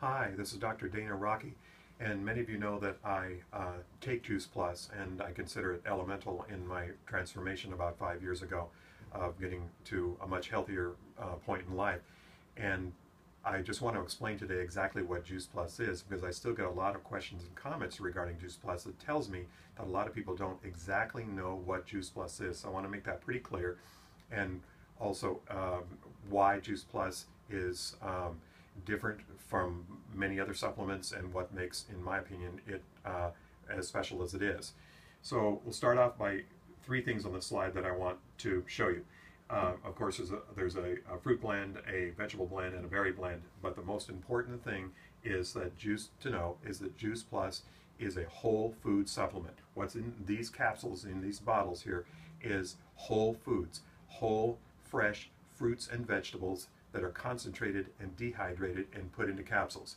Hi, this is Dr. Dana Rockey, and many of you know that I uh, take Juice Plus, and I consider it elemental in my transformation about five years ago of getting to a much healthier uh, point in life. And I just want to explain today exactly what Juice Plus is because I still get a lot of questions and comments regarding Juice Plus that tells me that a lot of people don't exactly know what Juice Plus is. So I want to make that pretty clear and also um, why Juice Plus is um, different from many other supplements and what makes, in my opinion, it uh, as special as it is. So we'll start off by three things on the slide that I want to show you. Uh, of course, there's, a, there's a, a, fruit blend, a vegetable blend, and a berry blend. But the most important thing is that Juice to know is that Juice Plus is a whole food supplement. What's in these capsules, in these bottles here, is whole foods, whole, fresh fruits and vegetables that are concentrated and dehydrated and put into capsules.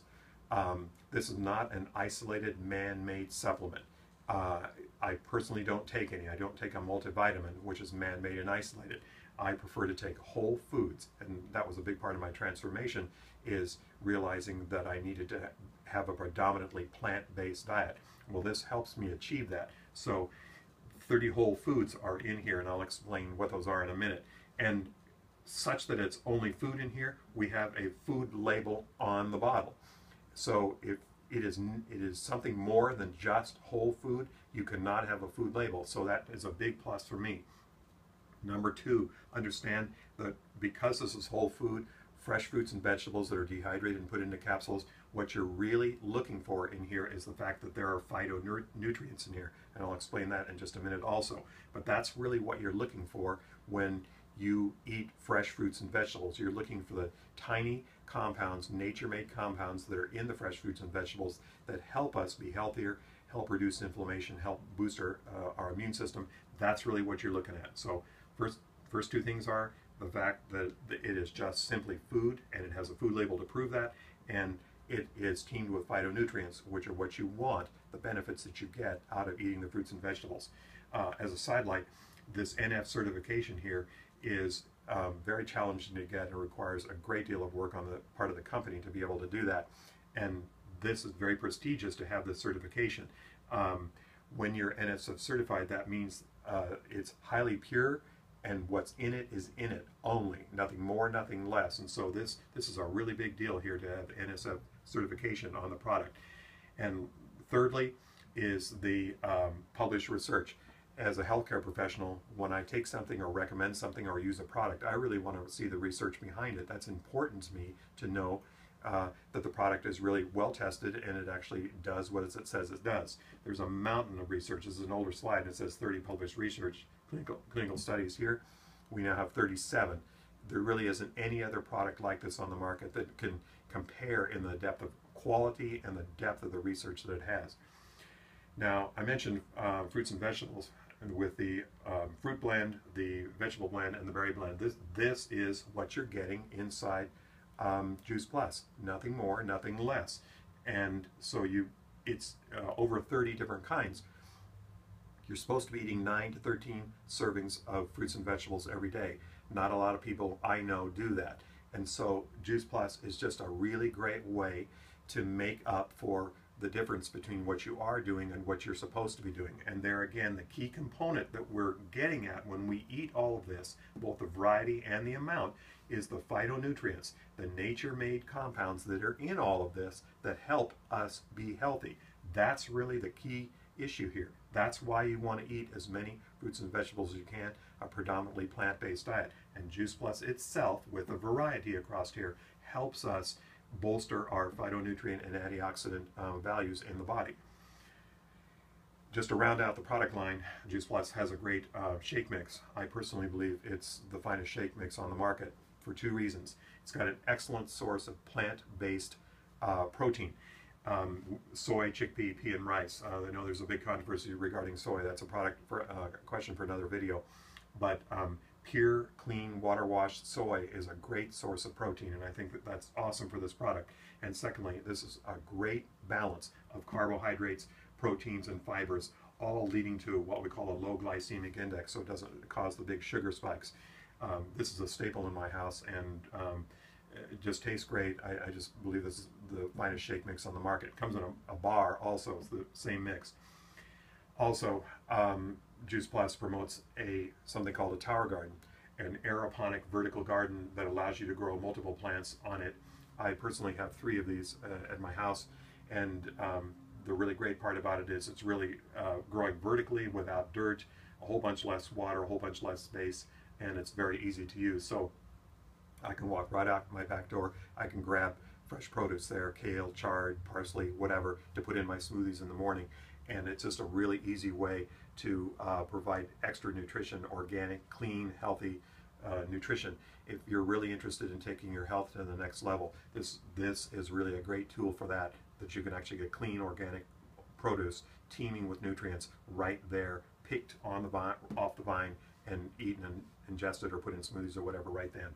Um, this is not an isolated man-made supplement. Uh, I personally don't take any. I don't take a multivitamin, which is man-made and isolated. I prefer to take whole foods, and that was a big part of my transformation, is realizing that I needed to have a predominantly plant-based diet. Well, this helps me achieve that. So 30 whole foods are in here, and I'll explain what those are in a minute. And such that it's only food in here, we have a food label on the bottle. So if it is it is something more than just whole food, you cannot have a food label. So that is a big plus for me. Number two, understand that because this is whole food, fresh fruits and vegetables that are dehydrated and put into capsules, what you're really looking for in here is the fact that there are phytonutrients in here. And I'll explain that in just a minute also. But that's really what you're looking for when you eat fresh fruits and vegetables. You're looking for the tiny compounds, nature-made compounds that are in the fresh fruits and vegetables that help us be healthier, help reduce inflammation, help boost our, uh, our immune system. That's really what you're looking at. So first, first two things are the fact that it is just simply food and it has a food label to prove that and it is teamed with phytonutrients which are what you want the benefits that you get out of eating the fruits and vegetables uh, as a sidelight this NF certification here is um, very challenging to get and requires a great deal of work on the part of the company to be able to do that. And this is very prestigious to have this certification. Um, when you're NSF certified, that means uh, it's highly pure and what's in it is in it only, nothing more, nothing less. And so this, this is a really big deal here to have NSF certification on the product. And thirdly is the um, published research as a healthcare professional, when I take something or recommend something or use a product, I really want to see the research behind it. That's important to me to know uh, that the product is really well tested and it actually does what it says it does. There's a mountain of research. This is an older slide. It says 30 published research clinical, clinical studies here. We now have 37. There really isn't any other product like this on the market that can compare in the depth of quality and the depth of the research that it has. Now, I mentioned uh, fruits and vegetables and with the um, fruit blend, the vegetable blend, and the berry blend. This, this is what you're getting inside um, Juice Plus. Nothing more, nothing less. And so you, it's uh, over 30 different kinds. You're supposed to be eating 9 to 13 servings of fruits and vegetables every day. Not a lot of people I know do that. And so Juice Plus is just a really great way to make up for the difference between what you are doing and what you're supposed to be doing. And there again, the key component that we're getting at when we eat all of this, both the variety and the amount, is the phytonutrients, the nature-made compounds that are in all of this that help us be healthy. That's really the key issue here. That's why you want to eat as many fruits and vegetables as you can, a predominantly plant-based diet. And Juice Plus itself, with a variety across here, helps us bolster our phytonutrient and antioxidant um, values in the body. Just to round out the product line, Juice Plus has a great uh, shake mix. I personally believe it's the finest shake mix on the market for two reasons. It's got an excellent source of plant-based uh, protein. Um, soy, chickpea, pea, and rice. Uh, I know there's a big controversy regarding soy. That's a product for uh, question for another video. But um, pure, clean, water washed soy is a great source of protein, and I think that that's awesome for this product. And secondly, this is a great balance of carbohydrates, proteins, and fibers, all leading to what we call a low glycemic index, so it doesn't cause the big sugar spikes. Um, this is a staple in my house, and um, It just tastes great. I, I just believe this is the finest shake mix on the market. It comes in a, a bar also. It's the same mix. Also, um, Juice Plus promotes a something called a tower garden, an aeroponic vertical garden that allows you to grow multiple plants on it. I personally have three of these uh, at my house, and um, the really great part about it is it's really uh, growing vertically without dirt, a whole bunch less water, a whole bunch less space, and it's very easy to use. So I can walk right out my back door. I can grab fresh produce there, kale, chard, parsley, whatever, to put in my smoothies in the morning. And it's just a really easy way to uh, provide extra nutrition, organic, clean, healthy uh, nutrition. If you're really interested in taking your health to the next level, this this is really a great tool for that. That you can actually get clean, organic produce, teeming with nutrients, right there, picked on the vine, off the vine, and eaten and ingested or put in smoothies or whatever right then.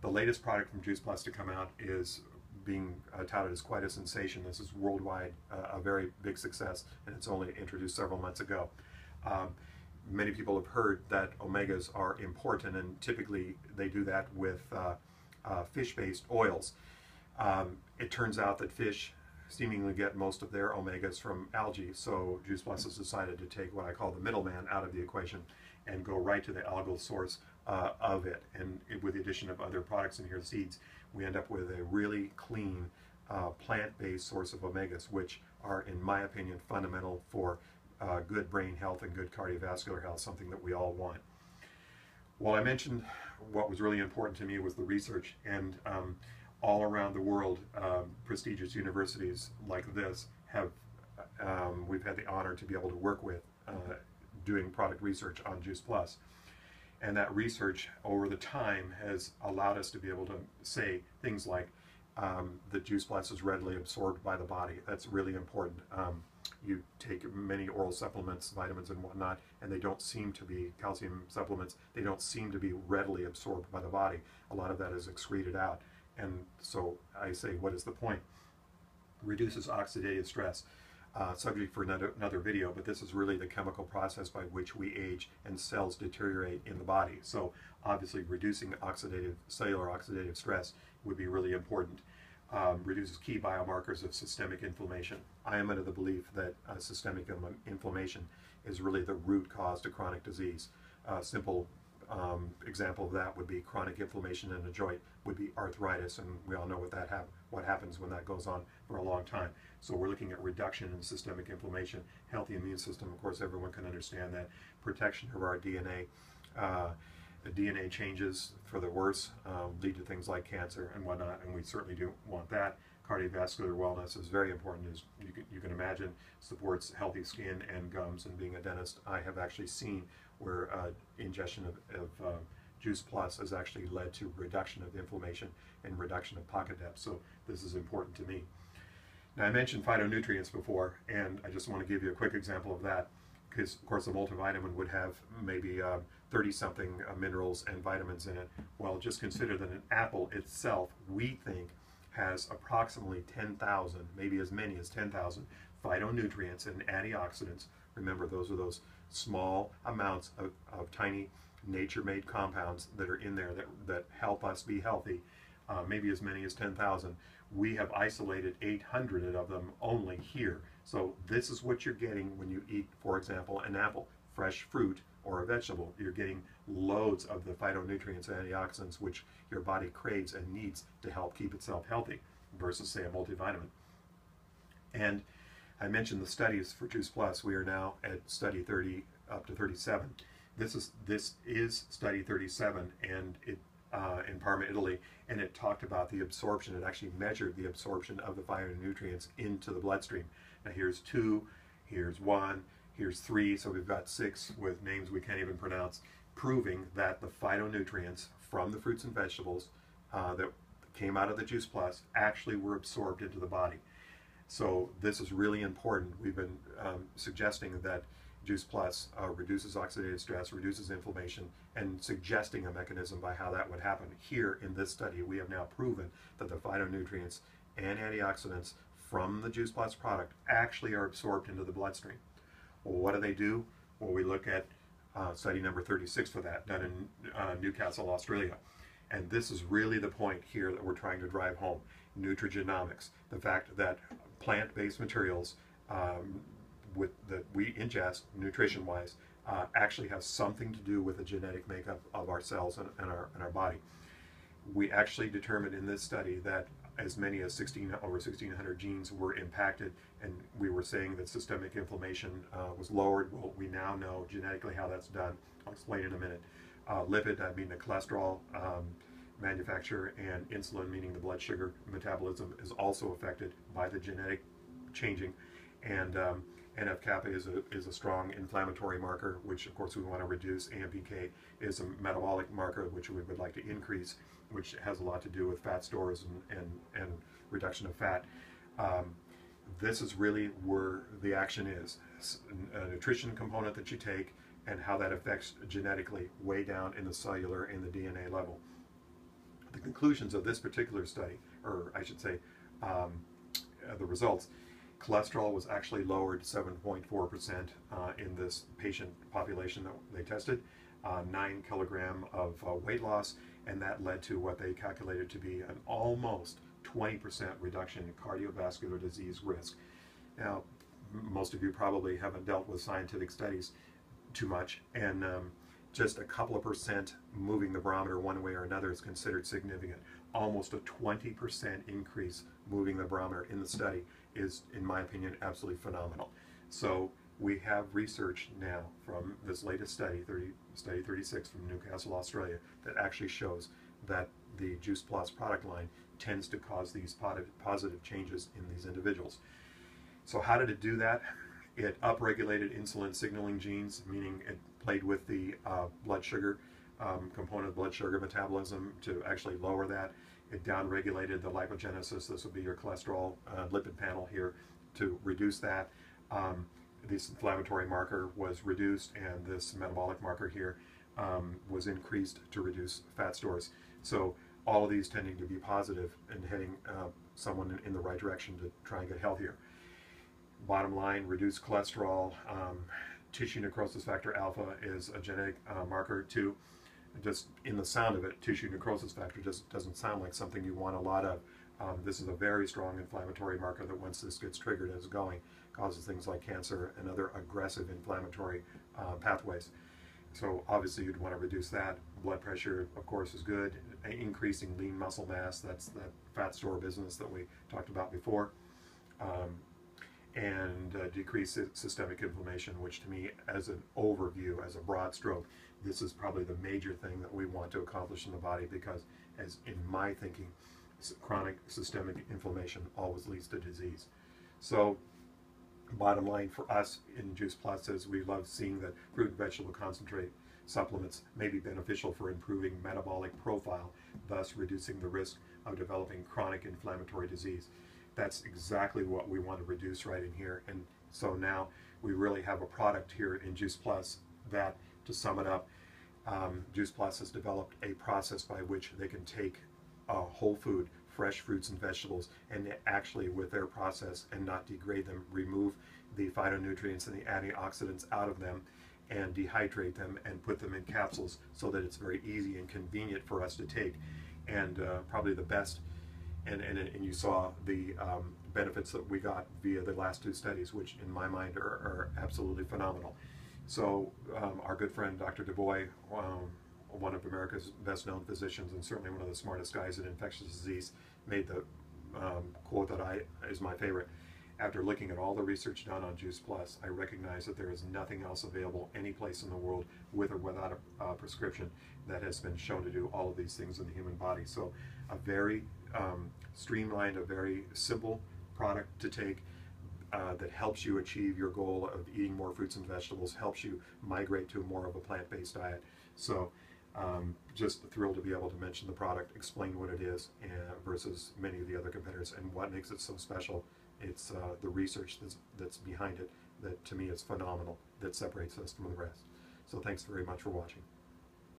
The latest product from Juice Plus to come out is being uh, touted as quite a sensation. This is worldwide uh, a very big success, and it's only introduced several months ago. Um, many people have heard that omegas are important, and typically they do that with uh, uh fish-based oils. Um, it turns out that fish seemingly get most of their omegas from algae, so Juice Plus has decided to take what I call the middleman out of the equation and go right to the algal source uh, of it. And it, with the addition of other products in here, seeds, we end up with a really clean uh, plant-based source of omegas, which are, in my opinion, fundamental for uh, good brain health and good cardiovascular health, something that we all want. Well, I mentioned what was really important to me was the research, and um, all around the world, um, prestigious universities like this have, um, we've had the honor to be able to work with uh, doing product research on Juice Plus. And that research over the time has allowed us to be able to say things like um, the Juice Plus is readily absorbed by the body. That's really important. Um, you take many oral supplements, vitamins and whatnot, and they don't seem to be, calcium supplements, they don't seem to be readily absorbed by the body. A lot of that is excreted out. And so I say, what is the point? Reduces oxidative stress. Uh, subject for another, another video, but this is really the chemical process by which we age and cells deteriorate in the body. So obviously reducing oxidative, cellular oxidative stress would be really important. Um, reduces key biomarkers of systemic inflammation. I am under the belief that uh, systemic inflammation is really the root cause to chronic disease. Uh, simple um, example of that would be chronic inflammation in a joint, would be arthritis, and we all know what that what happens when that goes on for a long time. So we're looking at reduction in systemic inflammation, healthy immune system. Of course, everyone can understand that protection of our DNA. Uh, the DNA changes for the worse um, lead to things like cancer and whatnot, and we certainly do want that. Cardiovascular wellness is very important, as you can, you can imagine, supports healthy skin and gums. And being a dentist, I have actually seen where uh, ingestion of, of uh, Juice Plus has actually led to reduction of inflammation and reduction of pocket depth. So this is important to me. Now I mentioned phytonutrients before, and I just want to give you a quick example of that, because of course a multivitamin would have maybe 30-something um, uh, minerals and vitamins in it. Well, just consider that an apple itself, we think, has approximately 10,000, maybe as many as 10,000 phytonutrients and antioxidants. Remember, those are those small amounts of, of tiny nature-made compounds that are in there that, that help us be healthy, uh, maybe as many as 10,000. We have isolated 800 of them only here. So this is what you're getting when you eat, for example, an apple, fresh fruit, or a vegetable. You're getting loads of the phytonutrients and antioxidants which your body craves and needs to help keep itself healthy versus, say, a multivitamin. And I mentioned the studies for Juice Plus. We are now at study 30 up to 37. This is this is study 37, and it uh, in Parma, Italy, and it talked about the absorption. It actually measured the absorption of the phytonutrients into the bloodstream. Now here's two, here's one, here's three, so we've got six with names we can't even pronounce, proving that the phytonutrients from the fruits and vegetables uh, that came out of the Juice Plus actually were absorbed into the body. So this is really important. We've been um, suggesting that Juice Plus uh, reduces oxidative stress, reduces inflammation, and suggesting a mechanism by how that would happen. Here in this study, we have now proven that the phytonutrients and antioxidants from the Juice Plus product actually are absorbed into the bloodstream. Well, what do they do? Well, we look at uh, study number 36 for that, done in uh, Newcastle, Australia. And this is really the point here that we're trying to drive home nutrigenomics. The fact that plant based materials um, we ingest nutrition wise uh, actually has something to do with the genetic makeup of our cells and, and, our, and our body. We actually determined in this study that as many as 16 over 1600 genes were impacted and we were saying that systemic inflammation uh, was lowered. Well we now know genetically how that's done. I'll explain in a minute. Uh, lipid i mean the cholesterol um, manufacture and insulin meaning the blood sugar metabolism is also affected by the genetic changing. And um, NF-kappa is a, is a strong inflammatory marker, which of course we want to reduce. AMPK is a metabolic marker, which we would like to increase, which has a lot to do with fat stores and, and, and reduction of fat. Um, this is really where the action is. A nutrition component that you take and how that affects genetically way down in the cellular and the DNA level. The conclusions of this particular study, or I should say, um, uh, the results, cholesterol was actually lowered 7.4% uh, in this patient population that they tested, uh, 9 kilogram of uh, weight loss, and that led to what they calculated to be an almost 20% reduction in cardiovascular disease risk. Now, most of you probably haven't dealt with scientific studies too much, and um, just a couple of percent moving the barometer one way or another is considered significant. Almost a 20% increase moving the barometer in the study is, in my opinion, absolutely phenomenal. So we have research now from this latest study, 30, study 36 from Newcastle, Australia, that actually shows that the Juice Plus product line tends to cause these positive changes in these individuals. So how did it do that? It upregulated insulin signaling genes, meaning it played with the uh, blood sugar um, component of blood sugar metabolism to actually lower that. It downregulated the lipogenesis, this would be your cholesterol uh, lipid panel here, to reduce that. Um, this inflammatory marker was reduced and this metabolic marker here um, was increased to reduce fat stores. So all of these tending to be positive and heading uh, someone in, the right direction to try and get healthier. Bottom line, reduced cholesterol. Um, tissue necrosis factor alpha is a genetic uh, marker too just in the sound of it, tissue necrosis factor just doesn't sound like something you want a lot of. Um, this is a very strong inflammatory marker that once this gets triggered is going, causes things like cancer and other aggressive inflammatory uh, pathways. So obviously you'd want to reduce that. Blood pressure, of course, is good. Increasing lean muscle mass, that's that fat store business that we talked about before. Um, and uh, decrease systemic inflammation, which to me, as an overview, as a broad stroke, this is probably the major thing that we want to accomplish in the body because, as in my thinking, chronic systemic inflammation always leads to disease. So, bottom line for us in Juice Plus is we love seeing that fruit and vegetable concentrate supplements may be beneficial for improving metabolic profile, thus reducing the risk of developing chronic inflammatory disease. That's exactly what we want to reduce right in here. And so now we really have a product here in Juice Plus that, to sum it up, um, Juice Plus has developed a process by which they can take a whole food, fresh fruits and vegetables, and actually with their process and not degrade them, remove the phytonutrients and the antioxidants out of them and dehydrate them and put them in capsules so that it's very easy and convenient for us to take. And uh, probably the best, and, and, and you saw the um, benefits that we got via the last two studies, which in my mind are, are absolutely phenomenal. So um, our good friend Dr. DuBois, um, one of America's best known physicians and certainly one of the smartest guys in infectious disease, made the um, quote that I is my favorite. After looking at all the research done on Juice Plus, I recognize that there is nothing else available any place in the world with or without a, a prescription that has been shown to do all of these things in the human body. So a very um, streamlined, a very simple product to take uh, that helps you achieve your goal of eating more fruits and vegetables, helps you migrate to more of a plant-based diet. So um, just thrilled to be able to mention the product, explain what it is and versus many of the other competitors and what makes it so special. It's uh, the research that's, that's behind it that to me is phenomenal that separates us from the rest. So thanks very much for watching.